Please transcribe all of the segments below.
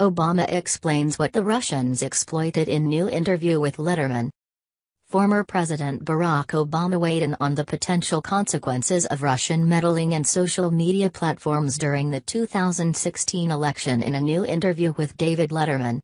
Obama explains what the Russians exploited in new interview with Letterman. Former President Barack Obama weighed in on the potential consequences of Russian meddling in social media platforms during the 2016 election in a new interview with David Letterman.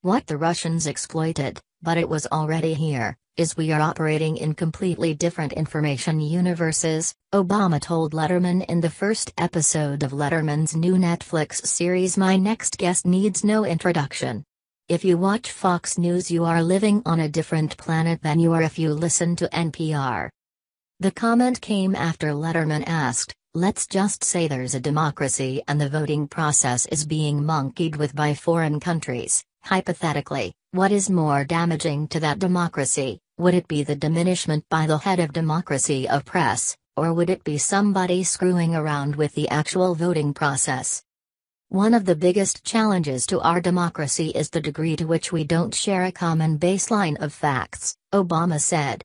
What the Russians exploited, but it was already here, is we are operating in completely different information universes, Obama told Letterman in the first episode of Letterman's new Netflix series My Next Guest Needs No Introduction. If you watch Fox News, you are living on a different planet than you are if you listen to NPR. The comment came after Letterman asked, Let's just say there's a democracy and the voting process is being monkeyed with by foreign countries. Hypothetically, what is more damaging to that democracy? Would it be the diminishment by the head of democracy of press, or would it be somebody screwing around with the actual voting process? One of the biggest challenges to our democracy is the degree to which we don't share a common baseline of facts, Obama said.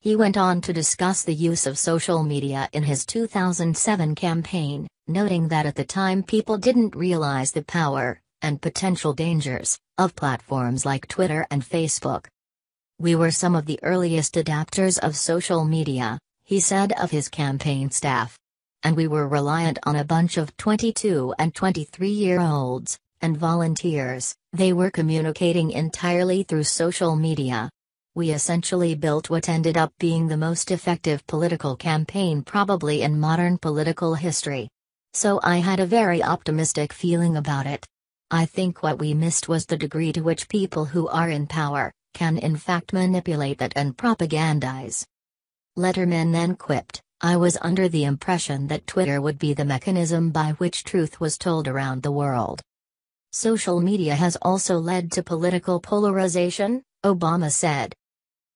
He went on to discuss the use of social media in his 2007 campaign, noting that at the time people didn't realize the power, and potential dangers, of platforms like Twitter and Facebook. We were some of the earliest adapters of social media, he said of his campaign staff. And we were reliant on a bunch of 22 and 23 year olds, and volunteers, they were communicating entirely through social media. We essentially built what ended up being the most effective political campaign probably in modern political history. So I had a very optimistic feeling about it. I think what we missed was the degree to which people who are in power, can in fact manipulate that and propagandize. Letterman then quipped, I was under the impression that Twitter would be the mechanism by which truth was told around the world. Social media has also led to political polarization, Obama said.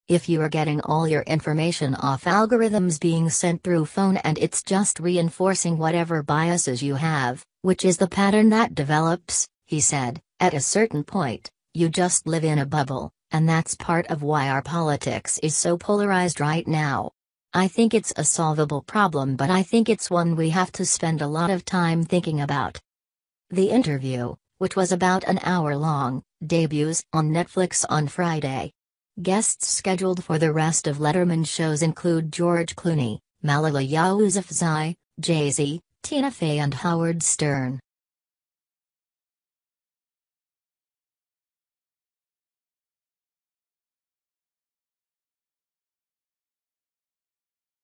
If you are getting all your information off algorithms being sent through phone and it's just reinforcing whatever biases you have, which is the pattern that develops, he said, at a certain point, you just live in a bubble. And that's part of why our politics is so polarized right now. I think it's a solvable problem, but I think it's one we have to spend a lot of time thinking about. The interview, which was about an hour long, debuts on Netflix on Friday. Guests scheduled for the rest of Letterman's shows include George Clooney, Malala Yousafzai, Jay-Z, Tina Fey and Howard Stern.